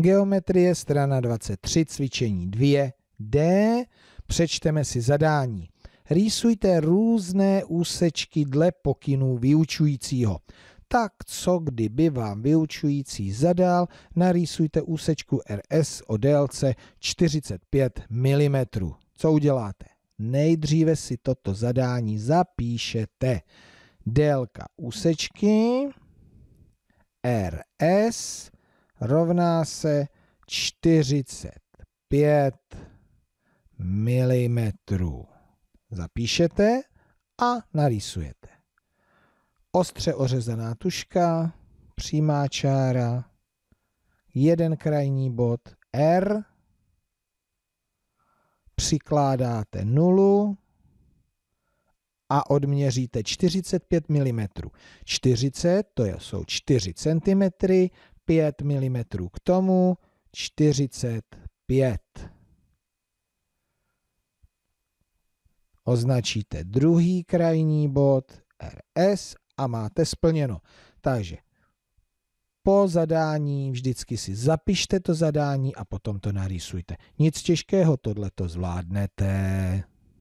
Geometrie, strana 23, cvičení 2D. Přečteme si zadání. Rýsujte různé úsečky dle pokynů vyučujícího. Tak co kdyby vám vyučující zadal, narýsujte úsečku RS o délce 45 mm. Co uděláte? Nejdříve si toto zadání zapíšete. Délka úsečky RS rovná se 45 mm. Zapíšete a narýsujete. Ostře ořezaná tuška, přímá čára, jeden krajní bod R, přikládáte nulu a odměříte 45 mm. 40 to jsou 4 cm, 5 mm k tomu, 45. Označíte druhý krajní bod RS a máte splněno. Takže po zadání vždycky si zapište to zadání a potom to narýsujte. Nic těžkého, tohle to zvládnete.